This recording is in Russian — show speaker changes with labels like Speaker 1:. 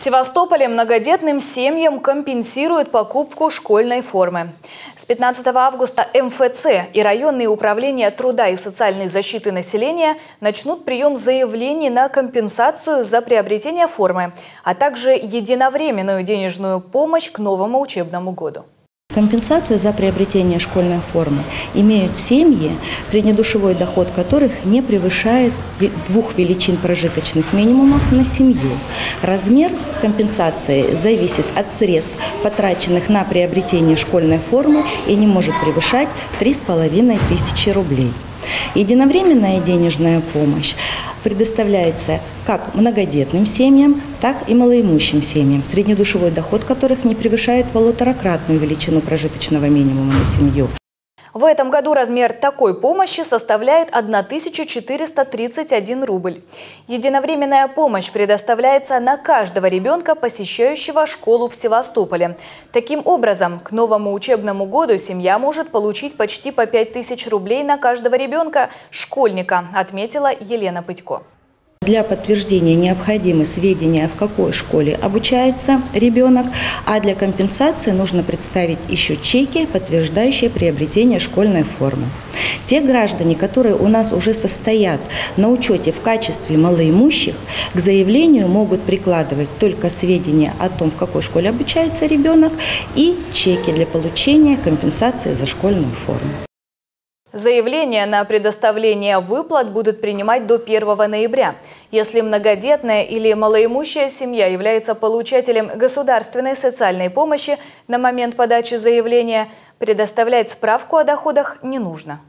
Speaker 1: В Севастополе многодетным семьям компенсируют покупку школьной формы. С 15 августа МФЦ и районные управления труда и социальной защиты населения начнут прием заявлений на компенсацию за приобретение формы, а также единовременную денежную помощь к новому учебному году.
Speaker 2: Компенсацию за приобретение школьной формы имеют семьи, среднедушевой доход которых не превышает двух величин прожиточных минимумов на семью. Размер компенсации зависит от средств, потраченных на приобретение школьной формы и не может превышать 3,5 тысячи рублей. Единовременная денежная помощь предоставляется как многодетным семьям, так и малоимущим семьям, среднедушевой доход которых не превышает полуторакратную величину прожиточного минимума на семью.
Speaker 1: В этом году размер такой помощи составляет 1431 рубль. Единовременная помощь предоставляется на каждого ребенка, посещающего школу в Севастополе. Таким образом, к новому учебному году семья может получить почти по 5000 рублей на каждого ребенка, школьника, отметила Елена Пытько.
Speaker 2: Для подтверждения необходимы сведения, в какой школе обучается ребенок, а для компенсации нужно представить еще чеки, подтверждающие приобретение школьной формы. Те граждане, которые у нас уже состоят на учете в качестве малоимущих, к заявлению могут прикладывать только сведения о том, в какой школе обучается ребенок, и чеки для получения компенсации за школьную форму.
Speaker 1: Заявления на предоставление выплат будут принимать до 1 ноября. Если многодетная или малоимущая семья является получателем государственной социальной помощи на момент подачи заявления, предоставлять справку о доходах не нужно.